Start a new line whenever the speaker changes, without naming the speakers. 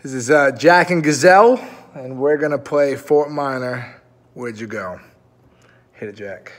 This is uh, Jack and Gazelle, and we're gonna play Fort Minor. Where'd you go? Hit it, Jack.